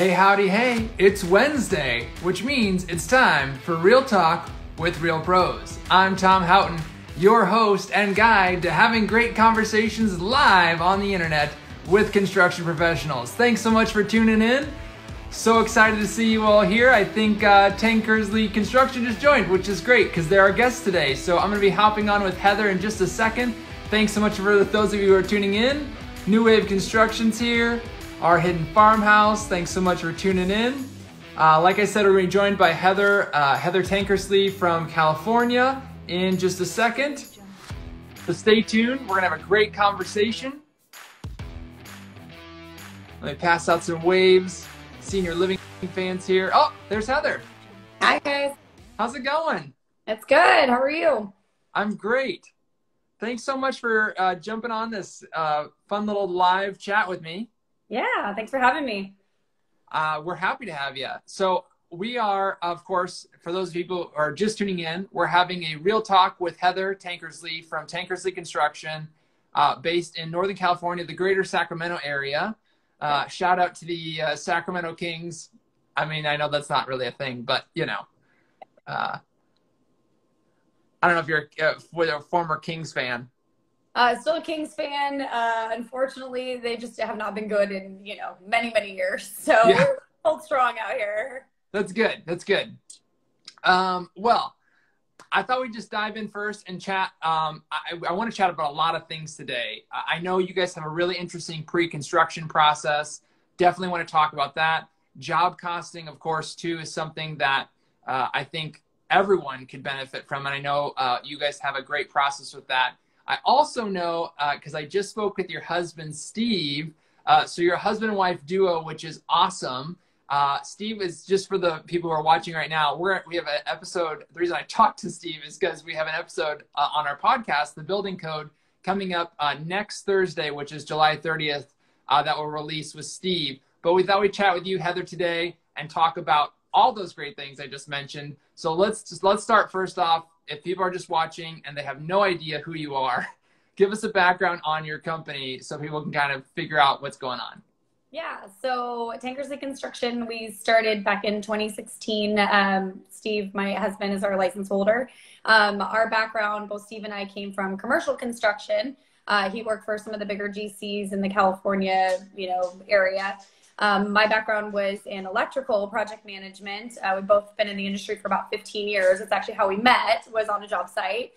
Hey, howdy, hey, it's Wednesday, which means it's time for Real Talk with Real Pros. I'm Tom Houghton, your host and guide to having great conversations live on the internet with construction professionals. Thanks so much for tuning in. So excited to see you all here. I think uh, Tankersley Construction just joined, which is great because they're our guests today. So I'm going to be hopping on with Heather in just a second. Thanks so much for those of you who are tuning in. New Wave Construction's here our hidden farmhouse. Thanks so much for tuning in. Uh, like I said, we're going to be joined by Heather, uh, Heather Tankersley from California in just a second. So stay tuned. We're going to have a great conversation. Let me pass out some waves. Senior living fans here. Oh, there's Heather. Hi, guys. How's it going? It's good. How are you? I'm great. Thanks so much for uh, jumping on this uh, fun little live chat with me. Yeah, thanks for having me. Uh, we're happy to have you. So we are, of course, for those people who are just tuning in, we're having a real talk with Heather Tankersley from Tankersley Construction, uh, based in Northern California, the greater Sacramento area. Uh, shout out to the uh, Sacramento Kings. I mean, I know that's not really a thing, but you know, uh, I don't know if you're a, a former Kings fan. Uh, still a Kings fan. Uh, unfortunately, they just have not been good in you know many many years. So yeah. we're hold strong out here. That's good. That's good. Um, well, I thought we'd just dive in first and chat. Um, I, I want to chat about a lot of things today. I know you guys have a really interesting pre-construction process. Definitely want to talk about that. Job costing, of course, too, is something that uh, I think everyone could benefit from, and I know uh, you guys have a great process with that. I also know because uh, I just spoke with your husband, Steve. Uh, so you're husband and wife duo, which is awesome. Uh, Steve is just for the people who are watching right now. We're we have an episode. The reason I talked to Steve is because we have an episode uh, on our podcast, The Building Code, coming up uh, next Thursday, which is July 30th. Uh, that will release with Steve. But we thought we'd chat with you, Heather, today and talk about all those great things I just mentioned. So let's just let's start first off if people are just watching and they have no idea who you are, give us a background on your company so people can kind of figure out what's going on. Yeah, so Tankersley Construction, we started back in 2016. Um, Steve, my husband, is our license holder. Um, our background, both Steve and I came from commercial construction. Uh, he worked for some of the bigger GCs in the California, you know, area. Um, my background was in electrical project management. Uh, we've both been in the industry for about 15 years. It's actually how we met was on a job site.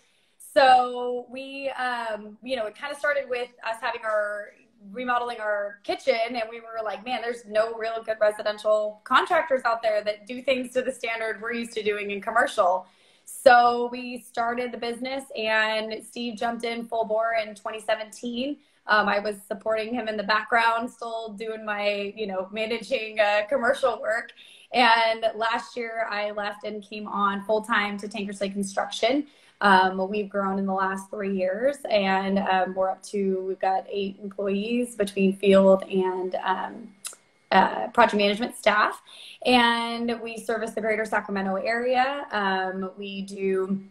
So we, um, you know, it kind of started with us having our remodeling our kitchen and we were like man there's no real good residential contractors out there that do things to the standard we're used to doing in commercial so we started the business and steve jumped in full bore in 2017 um, I was supporting him in the background, still doing my, you know, managing uh, commercial work. And last year I left and came on full time to Tankersley Construction. Um, we've grown in the last three years and um, we're up to, we've got eight employees between field and um, uh, project management staff. And we service the greater Sacramento area. Um, we do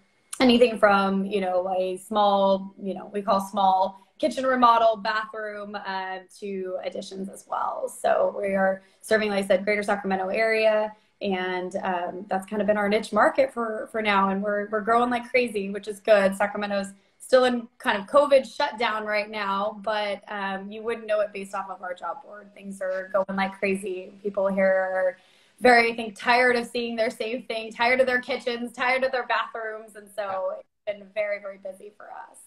anything from, you know, a small, you know, we call small kitchen remodel, bathroom uh, to additions as well. So we are serving, like I said, greater Sacramento area. And um, that's kind of been our niche market for, for now. And we're, we're growing like crazy, which is good. Sacramento's still in kind of COVID shutdown right now, but um, you wouldn't know it based off of our job board. Things are going like crazy. People here are very, I think, tired of seeing their same thing, tired of their kitchens, tired of their bathrooms. And so it's been very, very busy for us.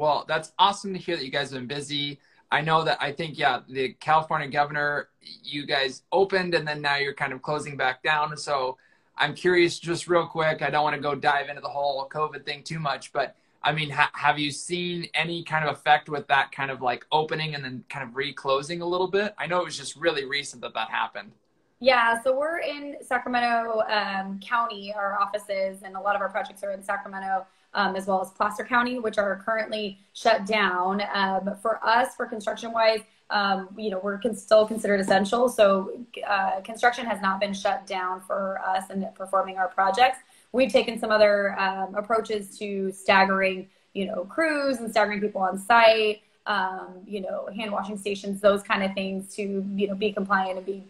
Well, that's awesome to hear that you guys have been busy. I know that I think, yeah, the California governor, you guys opened and then now you're kind of closing back down. So I'm curious, just real quick, I don't want to go dive into the whole COVID thing too much, but I mean, ha- have you seen any kind of effect with that kind of like opening and then kind of reclosing a little bit? I know it was just really recent that that happened. Yeah, so we're in Sacramento um, County, our offices, and a lot of our projects are in Sacramento um, as well as Placer County, which are currently shut down. Um, for us, for construction wise, um, you know, we're con- still considered essential. So uh, construction has not been shut down for us and performing our projects. We've taken some other um, approaches to staggering, you know, crews and staggering people on site. Um, you know, hand washing stations, those kind of things to, you know, be compliant and be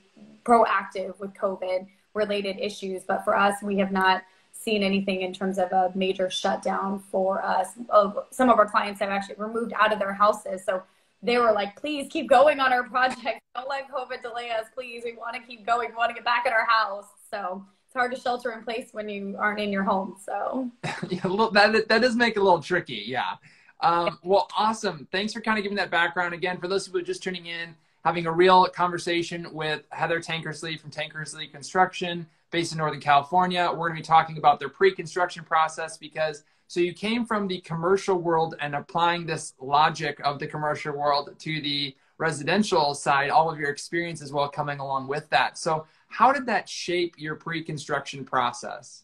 proactive with COVID related issues. But for us, we have not seen anything in terms of a major shutdown for us. Some of our clients have actually removed out of their houses. So they were like, please keep going on our project. Don't let COVID delay us, please. We want to keep going. We want to get back in our house. So it's hard to shelter in place when you aren't in your home. So yeah, that, that does make it a little tricky. Yeah. Um, well, awesome. Thanks for kind of giving that background again. For those who are just tuning in, having a real conversation with Heather Tankersley from Tankersley Construction based in Northern California. We're going to be talking about their pre-construction process because so you came from the commercial world and applying this logic of the commercial world to the residential side, all of your experience as well coming along with that. So how did that shape your pre-construction process?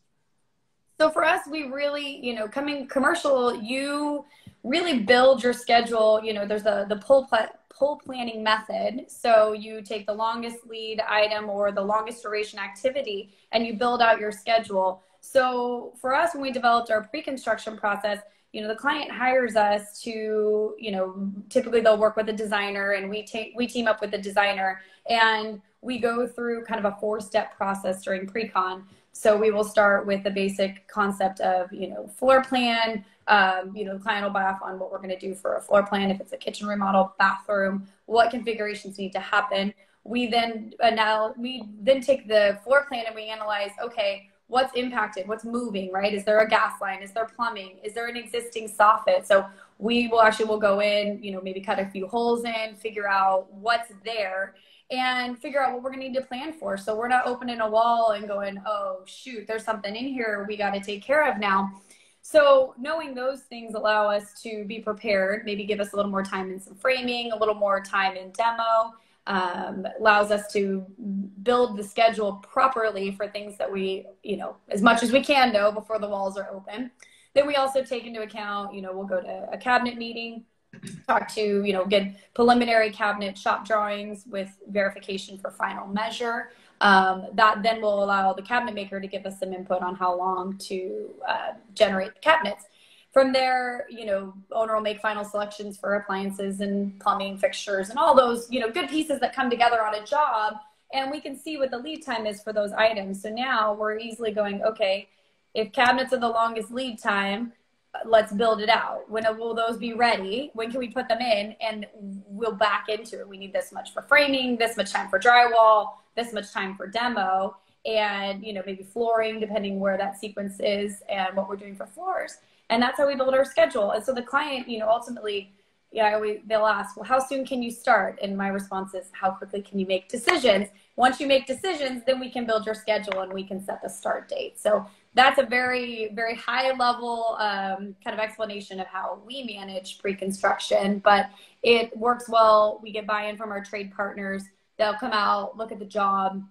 So for us, we really, you know, coming commercial, you really build your schedule. You know, there's a the pull pl- pull planning method. So you take the longest lead item or the longest duration activity and you build out your schedule. So for us, when we developed our pre-construction process, you know, the client hires us to, you know, typically they'll work with a designer and we take, we team up with the designer and we go through kind of a four step process during pre-con. So we will start with the basic concept of, you know, floor plan, um, you know, the client will buy off on what we're going to do for a floor plan. If it's a kitchen remodel, bathroom, what configurations need to happen. We then now we then take the floor plan and we analyze. Okay, what's impacted? What's moving? Right? Is there a gas line? Is there plumbing? Is there an existing soffit? So we will actually will go in. You know, maybe cut a few holes in, figure out what's there, and figure out what we're going to need to plan for. So we're not opening a wall and going, oh shoot, there's something in here we got to take care of now so knowing those things allow us to be prepared, maybe give us a little more time in some framing, a little more time in demo, um, allows us to build the schedule properly for things that we, you know, as much as we can know before the walls are open. Then we also take into account, you know, we'll go to a cabinet meeting, talk to, you know, get preliminary cabinet shop drawings with verification for final measure. Um, that then will allow the cabinet maker to give us some input on how long to uh, generate the cabinets. From there, you know, owner will make final selections for appliances and plumbing fixtures and all those, you know, good pieces that come together on a job. And we can see what the lead time is for those items. So now we're easily going, okay, if cabinets are the longest lead time, let's build it out. When will those be ready? When can we put them in? And we'll back into it. We need this much for framing, this much time for drywall, this much time for demo and you know maybe flooring depending where that sequence is and what we're doing for floors and that's how we build our schedule and so the client you know ultimately yeah they'll ask well how soon can you start and my response is how quickly can you make decisions once you make decisions then we can build your schedule and we can set the start date so that's a very very high level um, kind of explanation of how we manage pre-construction but it works well we get buy-in from our trade partners They'll come out, look at the job,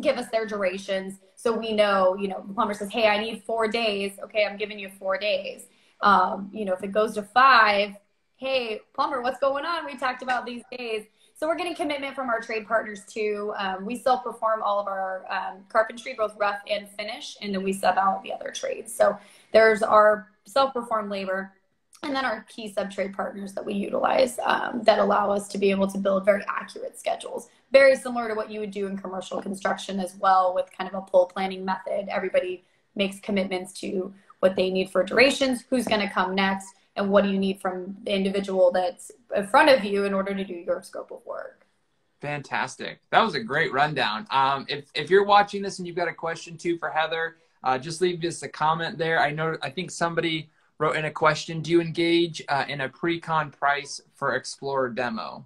give us their durations. So we know, you know, the plumber says, hey, I need four days. Okay, I'm giving you four days. Um, you know, if it goes to five, hey, plumber, what's going on? We talked about these days. So we're getting commitment from our trade partners too. Um, we self perform all of our um, carpentry, both rough and finish, and then we sub out the other trades. So there's our self performed labor and then our key sub-trade partners that we utilize um, that allow us to be able to build very accurate schedules very similar to what you would do in commercial construction as well with kind of a pull planning method everybody makes commitments to what they need for durations who's going to come next and what do you need from the individual that's in front of you in order to do your scope of work fantastic that was a great rundown um, if, if you're watching this and you've got a question too for heather uh, just leave us a comment there i know i think somebody wrote in a question Do you engage uh, in a pre con price for Explorer demo?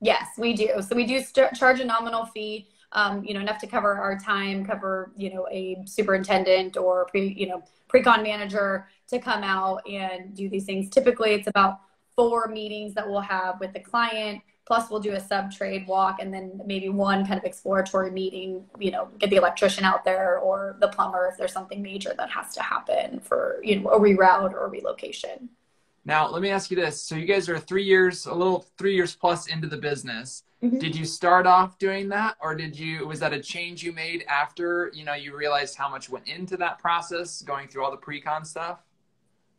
Yes, we do. So we do st- charge a nominal fee. Um, you know, enough to cover our time, cover you know a superintendent or pre you know pre-con manager to come out and do these things. Typically, it's about four meetings that we'll have with the client Plus, we'll do a sub trade walk and then maybe one kind of exploratory meeting, you know, get the electrician out there or the plumber if there's something major that has to happen for, you know, a reroute or a relocation. Now, let me ask you this. So, you guys are three years, a little three years plus into the business. Mm-hmm. Did you start off doing that, or did you? Was that a change you made after you know you realized how much went into that process, going through all the pre-con stuff?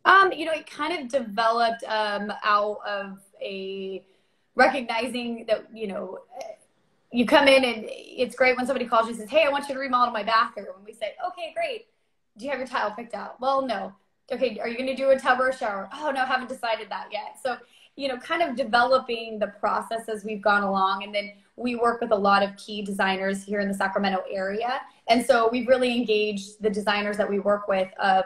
Um, you know, it kind of developed um, out of a recognizing that you know you come in and it's great when somebody calls you and says, Hey, I want you to remodel my bathroom. And we say, Okay, great. Do you have your tile picked out? Well, no. Okay, are you going to do a tub or a shower? Oh, no, haven't decided that yet. So, you know, kind of developing the process as we've gone along. And then we work with a lot of key designers here in the Sacramento area. And so we've really engaged the designers that we work with of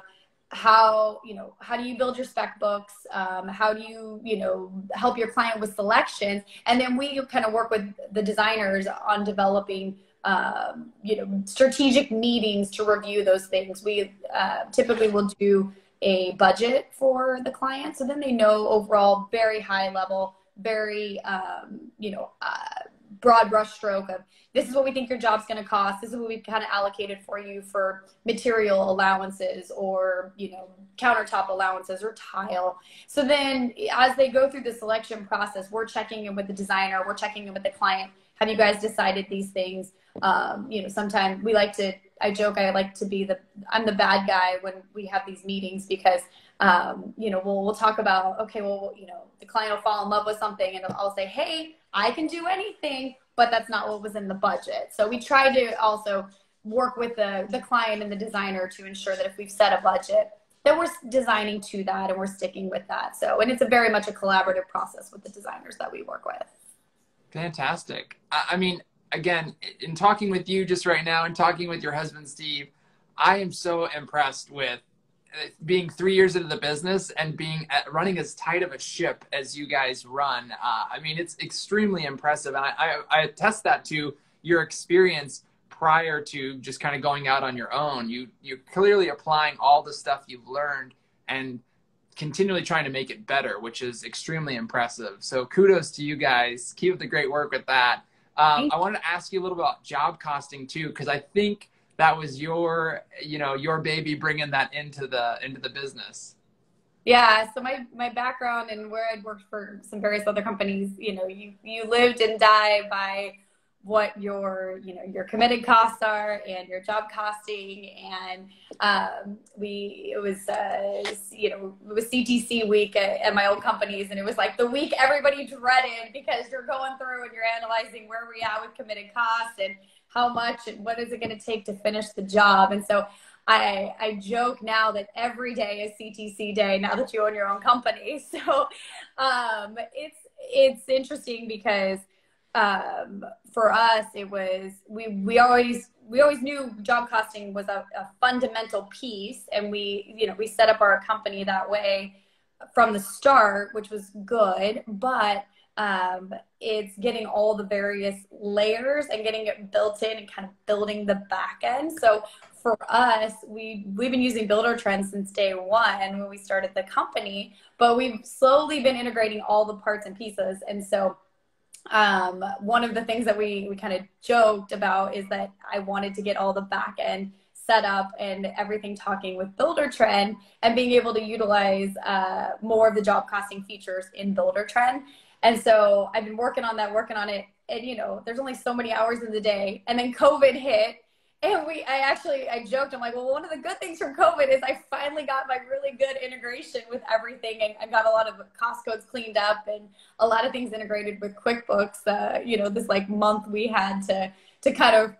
how you know how do you build your spec books um, how do you you know help your client with selections and then we kind of work with the designers on developing um, you know strategic meetings to review those things we uh, typically will do a budget for the client. So then they know overall very high level very um, you know uh, broad brush stroke of this is what we think your job's going to cost. This is what we've kind of allocated for you for material allowances or you know countertop allowances or tile. So then as they go through the selection process we're checking in with the designer we're checking in with the client. Have you guys decided these things? Um, you know sometimes we like to i joke i like to be the i'm the bad guy when we have these meetings because um, you know we'll, we'll talk about okay well you know the client will fall in love with something and i'll say hey I can do anything, but that's not what was in the budget. So we try to also work with the, the client and the designer to ensure that if we've set a budget, that we're designing to that and we're sticking with that. So, and it's a very much a collaborative process with the designers that we work with. Fantastic. I mean, again, in talking with you just right now and talking with your husband, Steve, I am so impressed with being three years into the business and being at, running as tight of a ship as you guys run. Uh, I mean, it's extremely impressive. And I, I, I attest that to your experience prior to just kind of going out on your own. You, you're clearly applying all the stuff you've learned and continually trying to make it better, which is extremely impressive. So kudos to you guys. Keep up the great work with that. Um, I wanted to ask you a little about job costing too, because I think – that was your you know your baby bringing that into the into the business. Yeah so my my background and where i'd worked for some various other companies you know you you lived and die by what your you know your committed costs are and your job costing and um, we it was uh, you know it was ctc week at, at, my old companies and it was like the week everybody dreaded because you're going through and you're analyzing where we at with committed costs and how much and what is it going to take to finish the job. And so I, I joke now that every day is CTC day now that you own your own company. So um, it's it's interesting because um, for us it was we we always we always knew job costing was a, a fundamental piece, and we you know we set up our company that way from the start, which was good, but um, it's getting all the various layers and getting it built in and kind of building the back end. So for us, we we've been using Buildertrends since day one when we started the company, but we've slowly been integrating all the parts and pieces. And so um, one of the things that we we kind of joked about is that I wanted to get all the back end set up and everything talking with Buildertrend and being able to utilize uh, more of the job costing features in Buildertrend. And so I've been working on that, working on it. And you know, there's only so many hours in the day. And then COVID hit. And we, I actually, I joked, I'm like, well, one of the good things from COVID is I finally got my really good integration with everything. And I got a lot of cost codes cleaned up and a lot of things integrated with QuickBooks. Uh, you know, this like month we had to, to kind of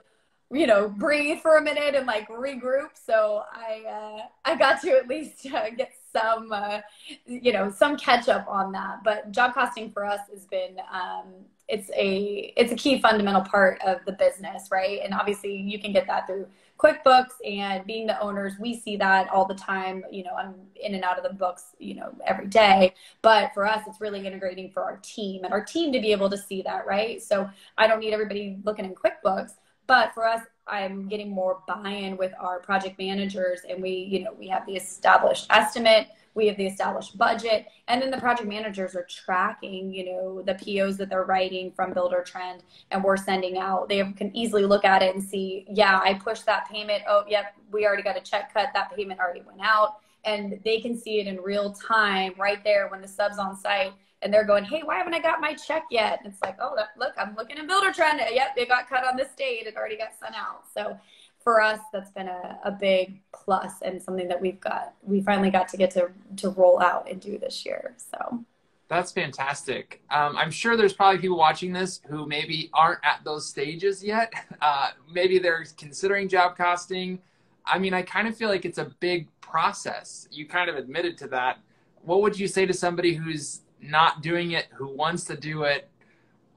you know breathe for a minute and like regroup so i uh, i got to at least uh, get some uh, you know some catch up on that. But job costing for us has been um, it's a it's a key fundamental part of the business right? And obviously you can get that through quickbooks and being the owners we see that all the time. You know i'm in and out of the books you know every day. But for us it's really integrating for our team and our team to be able to see that right? So i don't need everybody looking in quickbooks but for us, I'm getting more buy-in with our project managers and we, you know, we have the established estimate, we have the established budget, and then the project managers are tracking, you know, the POs that they're writing from Buildertrend and we're sending out. They can easily look at it and see, yeah, I pushed that payment. Oh, yep, we already got a check cut. That payment already went out. And they can see it in real time right there when the sub's on site and they're going, hey, why haven't I got my check yet? And it's like, oh, look, I'm looking in Buildertrend. Yep, it got cut on this date. It already got sent out. So for us, that's been a, a big plus and something that we've got, we finally got to get to, to roll out and do this year. So. That's fantastic. Um, I'm sure there's probably people watching this who maybe aren't at those stages yet. Uh, maybe they're considering job costing. I mean, I kind of feel like it's a big process. You kind of admitted to that. What would you say to somebody who's not doing it, who wants to do it?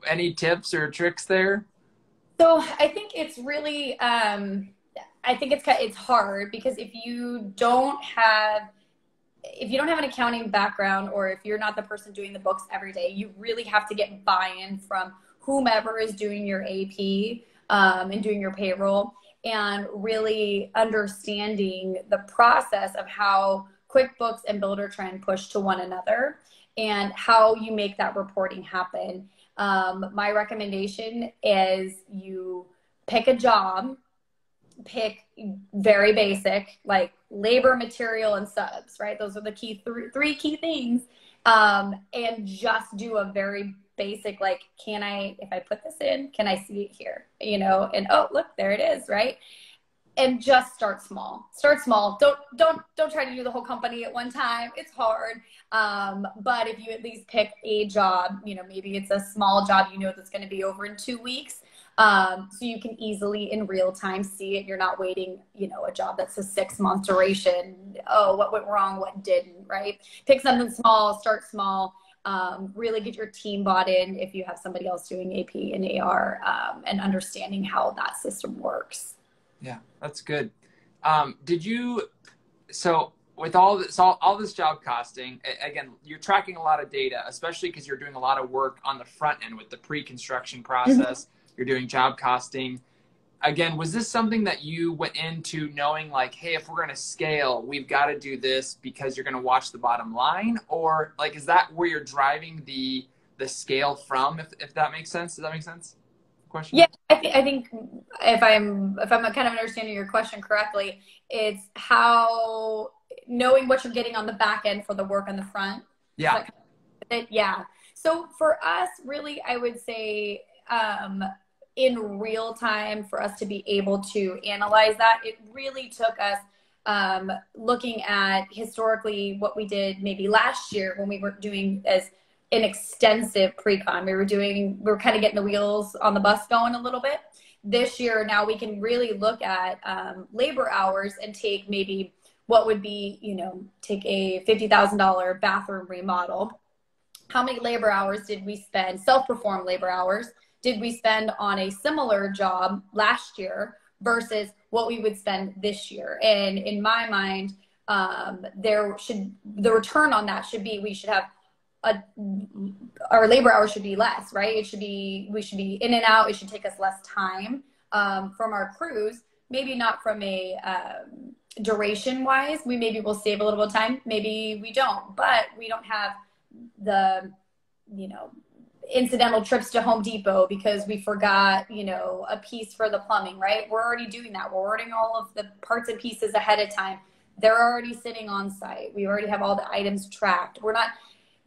Any tips or tricks there? So I think it's really, um, I think it's it's hard because if you don't have if you don't have an accounting background or if you're not the person doing the books every day, you really have to get buy-in from whomever is doing your AP um, and doing your payroll and really understanding the process of how QuickBooks and Buildertrend push to one another and how you make that reporting happen. Um, my recommendation is you pick a job pick very basic, like labor, material, and subs, right? Those are the key th- three key things. Um, and just do a very basic, like, can I, if I put this in, can I see it here? You know, and oh, look, there it is, right? And just start small. Start small. Don't don't don't try to do the whole company at one time. It's hard. Um, but if you at least pick a job, you know, maybe it's a small job you know that's going to be over in two weeks um, so you can easily in real time see it. You're not waiting, you know, a job that's a six month duration. Oh, what went wrong? What didn't, right? Pick something small, start small. Um, really get your team bought in if you have somebody else doing AP and AR um, and understanding how that system works. Yeah, that's good. Um, did you, so with all this, all, all this job costing, again, you're tracking a lot of data, especially because you're doing a lot of work on the front end with the pre-construction process. Mm-hmm you're doing job costing. Again, was this something that you went into knowing like, hey, if we're going to scale, we've got to do this because you're going to watch the bottom line, or like, is that where you're driving the the scale from? If if that makes sense, does that make sense? Question. Yeah, I, th- I think if I'm if I'm kind of understanding your question correctly, it's how knowing what you're getting on the back end for the work on the front. Yeah. Kind of, yeah. So for us, really, I would say um, in real time for us to be able to analyze that. It really took us um, looking at historically what we did maybe last year when we were doing as an extensive pre-con. We were doing, we were kind of getting the wheels on the bus going a little bit. This year, now we can really look at um, labor hours and take maybe what would be, you know, take a $50,000 bathroom remodel. How many labor hours did we spend, self-performed labor hours? did we spend on a similar job last year versus what we would spend this year? And in my mind, um, there should the return on that should be we should have a, our labor hours should be less, right? It should be we should be in and out. It should take us less time um, from our crews. Maybe not from a um, duration wise. We maybe will save a little bit of time. Maybe we don't, but we don't have the you know incidental trips to Home Depot because we forgot, you know, a piece for the plumbing, right? We're already doing that. We're ordering all of the parts and pieces ahead of time. They're already sitting on site. We already have all the items tracked. We're not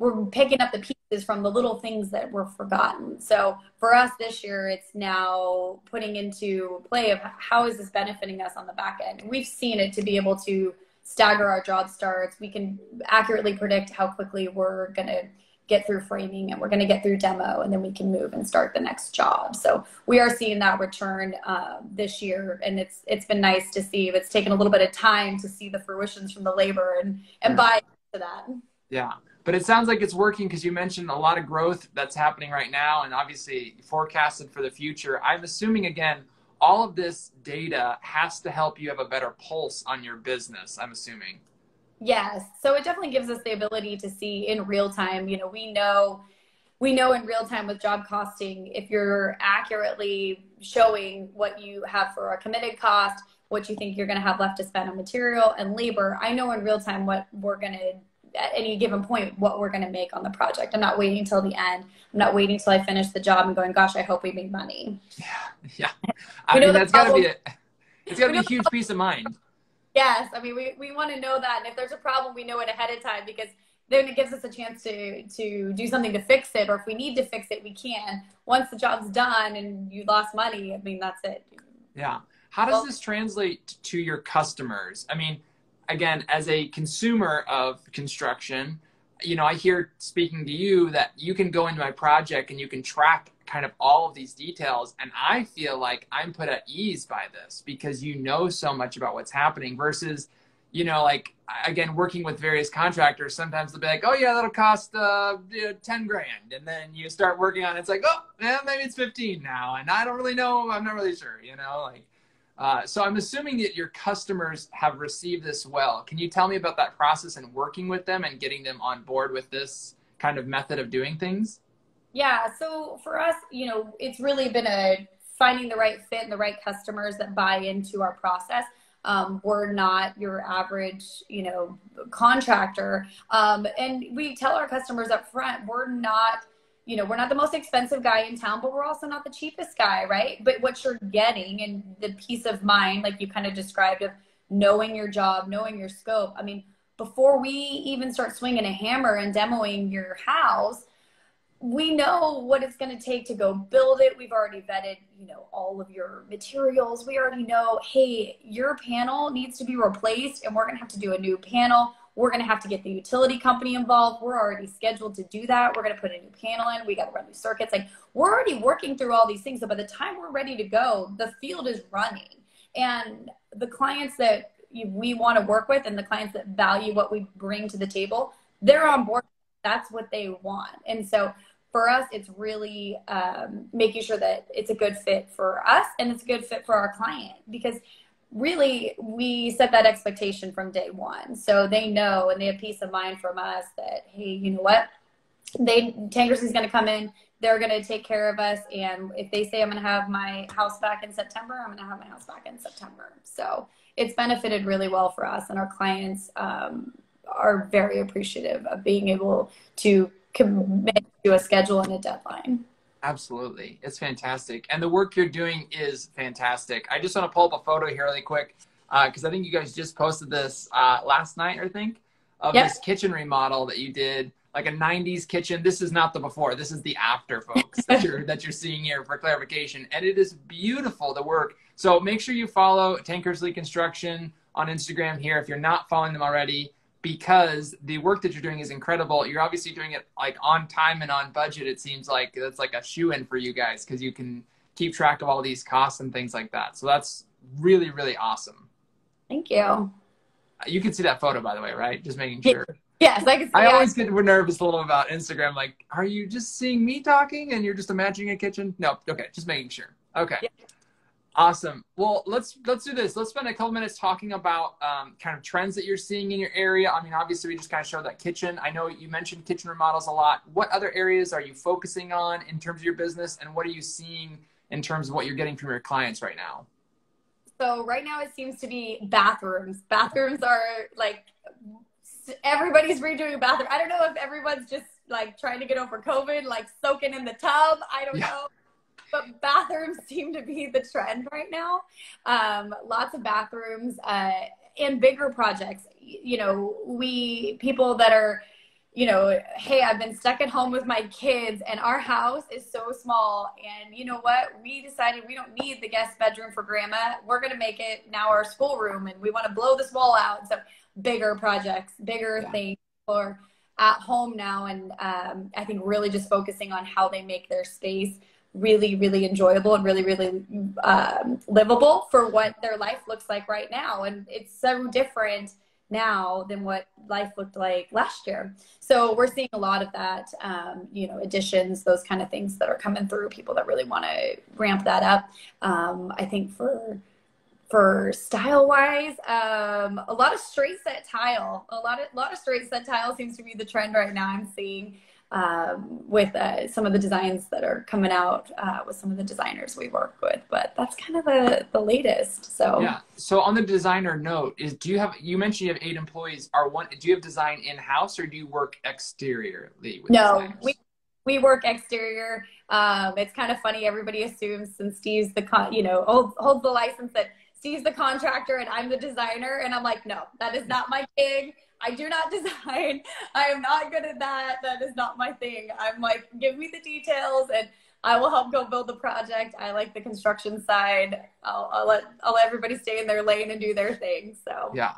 we're picking up the pieces from the little things that were forgotten. So for us this year, it's now putting into play of how is this benefiting us on the back end. We've seen it to be able to stagger our job starts. We can accurately predict how quickly we're going to get through framing and we're going to get through demo and then we can move and start the next job so we are seeing that return uh, this year and it's it's been nice to see it's taken a little bit of time to see the fruitions from the labor and and buy into that yeah but it sounds like it's working because you mentioned a lot of growth that's happening right now and obviously forecasted for the future i'm assuming again all of this data has to help you have a better pulse on your business i'm assuming Yes. So it definitely gives us the ability to see in real time. You know, we know we know in real time with job costing if you're accurately showing what you have for a committed cost, what you think you're going to have left to spend on material and labor. I know in real time what we're going to at any given point what we're going to make on the project. I'm not waiting until the end. I'm not waiting until I finish the job and going, gosh, I hope we make money. Yeah, yeah. I mean, that's got to be it. It's got to be a huge peace of mind. Yes, I mean we, we want to know that, and if there's a problem, we know it ahead of time because then it gives us a chance to to do something to fix it, or if we need to fix it, we can. Once the job's done and you lost money, I mean that's it. Yeah. How does well, this translate to your customers? I mean, again, as a consumer of construction, you know, I hear speaking to you that you can go into my project and you can track kind of all of these details. And I feel like I'm put at ease by this because you know so much about what's happening versus, you know, like again, working with various contractors, sometimes they'll be like, oh yeah, that'll cost uh, 10 grand. And then you start working on it. It's like, oh, yeah, maybe it's 15 now. And I don't really know. I'm not really sure, you know, like, uh, so I'm assuming that your customers have received this well. Can you tell me about that process and working with them and getting them on board with this kind of method of doing things? Yeah. So for us, you know, it's really been a finding the right fit and the right customers that buy into our process. Um, we're not your average, you know, contractor. Um, and we tell our customers up front, we're not you know, we're not the most expensive guy in town, but we're also not the cheapest guy, right? But what you're getting and the peace of mind, like you kind of described, of knowing your job, knowing your scope. I mean, before we even start swinging a hammer and demoing your house, we know what it's going to take to go build it. We've already vetted, you know, all of your materials. We already know, hey, your panel needs to be replaced and we're going to have to do a new panel we're going to have to get the utility company involved. We're already scheduled to do that. We're going to put a new panel in. We got to run new circuits. Like we're already working through all these things. So by the time we're ready to go, the field is running. And the clients that we want to work with and the clients that value what we bring to the table, they're on board. That's what they want. And so for us, it's really um, making sure that it's a good fit for us and it's a good fit for our client because – really we set that expectation from day one. So they know and they have peace of mind from us that hey you know what? They tankers is going to come in they're going to take care of us and if they say i'm going to have my house back in september i'm going to have my house back in september. So it's benefited really well for us and our clients um, are very appreciative of being able to commit to a schedule and a deadline Absolutely. It's fantastic. And the work you're doing is fantastic. I just want to pull up a photo here really quick because uh, I think you guys just posted this uh, last night, I think, of yep. this kitchen remodel that you did, like a 90s kitchen. This is not the before. This is the after, folks, that, you're, that you're seeing here for clarification. And it is beautiful, the work. So make sure you follow Tankersley Construction on Instagram here if you're not following them already because the work that you're doing is incredible. You're obviously doing it like on time and on budget. It seems like that's like a shoe in for you guys because you can keep track of all these costs and things like that. So that's really, really awesome. Thank you. You can see that photo, by the way, right? Just making sure. Yes, I can. See, I always get nervous a little about Instagram. Like, are you just seeing me talking and you're just imagining a kitchen? No, okay, just making sure. Okay. Yeah. Awesome. Well, let's let's do this. Let's spend a couple minutes talking about um, kind of trends that you're seeing in your area. I mean, obviously, we just kind of showed that kitchen. I know you mentioned kitchen remodels a lot. What other areas are you focusing on in terms of your business, and what are you seeing in terms of what you're getting from your clients right now? So right now, it seems to be bathrooms. Bathrooms are like everybody's redoing a bathroom. I don't know if everyone's just like trying to get over COVID, like soaking in the tub. I don't yeah. know but bathrooms seem to be the trend right now. Um, lots of bathrooms uh, and bigger projects. You know, we people that are, you know, hey, I've been stuck at home with my kids, and our house is so small. And you know what? We decided we don't need the guest bedroom for grandma. We're gonna make it now our schoolroom, and we want to blow this wall out. So bigger projects, bigger yeah. things, or at home now, and um, I think really just focusing on how they make their space really, really enjoyable and really, really um, livable for what their life looks like right now. And it's so different now than what life looked like last year. So we're seeing a lot of that, um, you know, additions, those kind of things that are coming through. People that really want to ramp that up. Um, I think for for style wise, um, a lot of straight set tile. A lot of a lot of straight set tile seems to be the trend right now. I'm seeing um, with uh, some of the designs that are coming out uh, with some of the designers we work with. But that's kind of the, the latest. So yeah. So on the designer note, is do you have you mentioned you have eight employees? Are one do you have design in house or do you work exteriorly? no, designers? we we work exterior. Um, it's kind of funny. Everybody assumes since Steve's the con, you know holds, holds the license that Steve's the contractor and I'm the designer, and I'm like, no, that is not my gig. I do not design. I am not good at that. That is not my thing. I'm like, give me the details and I will help go build the project. I like the construction side. I'll, I'll let I'll let everybody stay in their lane and do their thing. So yeah,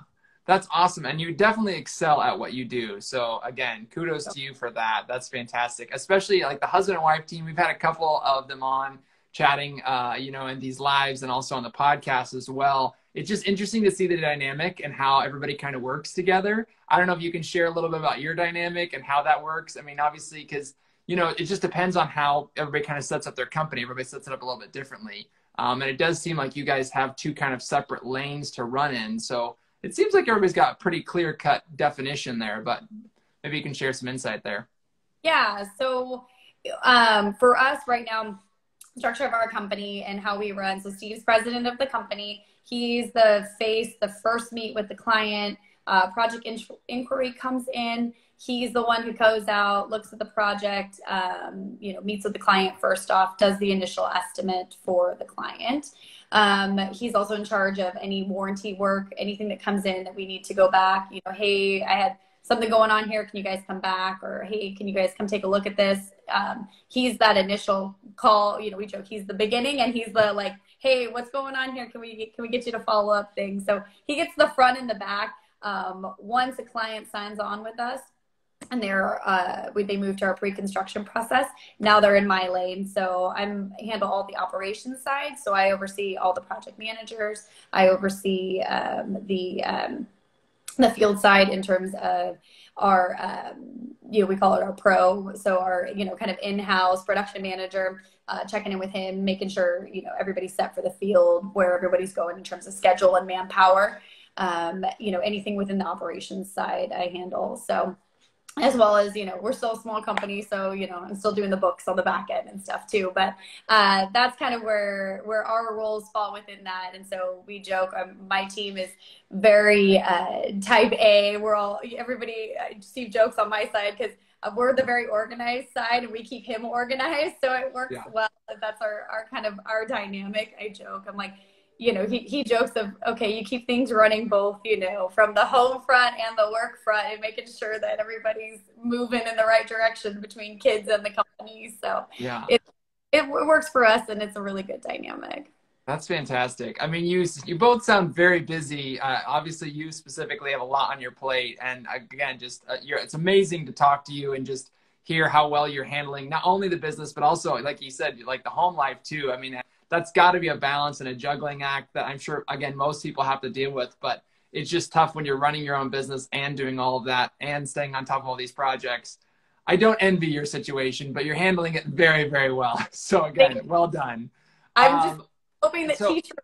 That's awesome. And you definitely excel at what you do. So again, kudos to you for that. That's fantastic. Especially like the husband and wife team. We've had a couple of them on chatting, uh, you know, in these lives and also on the podcast as well. It's just interesting to see the dynamic and how everybody kind of works together. I don't know if you can share a little bit about your dynamic and how that works. I mean, obviously, because you know, it just depends on how everybody kind of sets up their company. Everybody sets it up a little bit differently. Um, and it does seem like you guys have two kind of separate lanes to run in. So it seems like everybody's got a pretty clear cut definition there, but maybe you can share some insight there. Yeah. So um, for us right now, structure of our company and how we run. So Steve's president of the company. He's the face, the first meet with the client. Uh, project in- inquiry comes in. He's the one who goes out, looks at the project, um, you know, meets with the client first off, does the initial estimate for the client. Um, he's also in charge of any warranty work, anything that comes in that we need to go back. You know, hey, I had something going on here. Can you guys come back? Or hey, can you guys come take a look at this? Um, he's that initial call. You know, we joke he's the beginning, and he's the like, hey, what's going on here? Can we can we get you to follow up things? So he gets the front and the back. Um, once a client signs on with us, and they're uh, we, they moved to our pre-construction process. Now they're in my lane, so I'm handle all the operations side. So I oversee all the project managers. I oversee um, the um, the field side in terms of our um, you know we call it our pro. So our you know kind of in-house production manager. Uh, checking in with him, making sure you know everybody's set for the field, where everybody's going in terms of schedule and manpower. Um, you know anything within the operations side, I handle. So as well as you know we're still a small company so you know i'm still doing the books on the back end and stuff too but uh, that's kind of where where our roles fall within that and so we joke um, my team is very uh, type a we're all everybody uh, steve jokes on my side because we're the very organized side and we keep him organized so it works yeah. well that's our, our kind of our dynamic i joke i'm like you know, he, he jokes of, okay, you keep things running both, you know, from the home front and the work front and making sure that everybody's moving in the right direction between kids and the company. So yeah, it, it works for us and it's a really good dynamic. That's fantastic. I mean, you you both sound very busy. Uh, obviously, you specifically have a lot on your plate, and again, just uh, it's amazing to talk to you and just hear how well you're handling not only the business but also, like you said, like the home life too. I mean, that's got to be a balance and a juggling act that I'm sure, again, most people have to deal with. But it's just tough when you're running your own business and doing all of that and staying on top of all these projects. I don't envy your situation, but you're handling it very, very well. So again, well done. I'm um, just hoping that so, teachers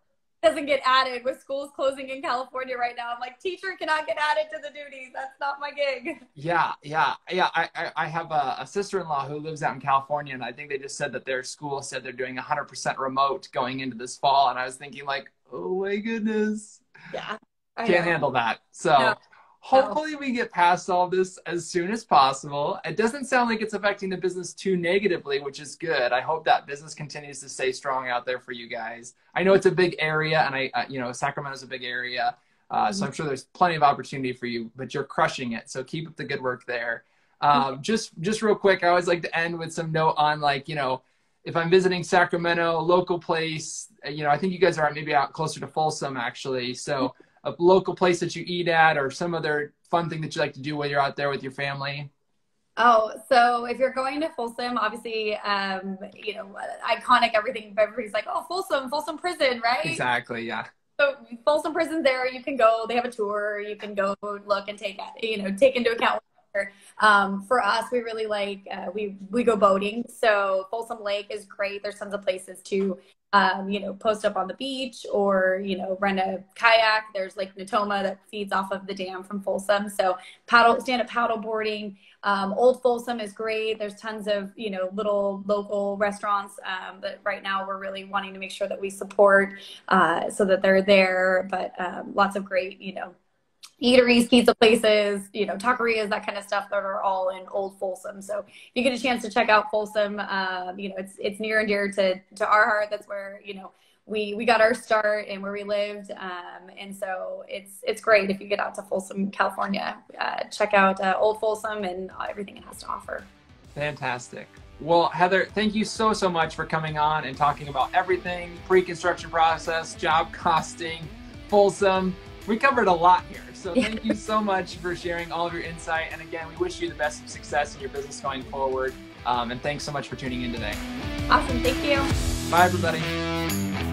doesn't get added with schools closing in California right now. I'm like, teacher cannot get added to the duties. That's not my gig. Yeah, yeah, yeah. I, I, I have a, a sister-in-law who lives out in California, and I think they just said that their school said they're doing 100% remote going into this fall. And I was thinking, like, oh my goodness. Yeah. I Can't know. handle that. So. No hopefully we get past all this as soon as possible. It doesn't sound like it's affecting the business too negatively which is good. I hope that business continues to stay strong out there for you guys. I know it's a big area and i uh, you know sacramento's a big area uh, mm-hmm. so i'm sure there's plenty of opportunity for you but you're crushing it so keep up the good work there. Um, mm-hmm. just just real quick i always like to end with some note on like you know if i'm visiting sacramento local place you know i think you guys are maybe out closer to folsom actually so a local place that you eat at or some other fun thing that you like to do while you're out there with your family? Oh, so if you're going to Folsom, obviously, um, you know, iconic everything. Everybody's like, oh, Folsom, Folsom Prison, right? Exactly. Yeah. So Folsom Prison, there you can go. They have a tour. You can go look and take, you know, take into account. Um, for us, we really like uh, we we go boating. So Folsom Lake is great. There's tons of places to um, you know, post up on the beach or, you know, rent a kayak. There's Lake Natoma that feeds off of the dam from Folsom. So paddle, stand up paddle boarding. Um, Old Folsom is great. There's tons of, you know, little local restaurants um, that right now we're really wanting to make sure that we support uh, so that they're there. But um, lots of great, you know, eateries, pizza places, you know, taquerias, that kind of stuff that are all in Old Folsom. So if you get a chance to check out Folsom, um, you know, it's it's near and dear to to our heart. That's where you know we we got our start and where we lived, um, and so it's it's great if you get out to Folsom, California. Uh, check out uh, Old Folsom and everything it has to offer. Fantastic. Well, Heather, thank you so so much for coming on and talking about everything pre-construction process, job costing, Folsom. We covered a lot here. So thank you so much for sharing all of your insight. And again, we wish you the best of success in your business going forward. Um, and thanks so much for tuning in today. Awesome. Thank you. Bye, everybody.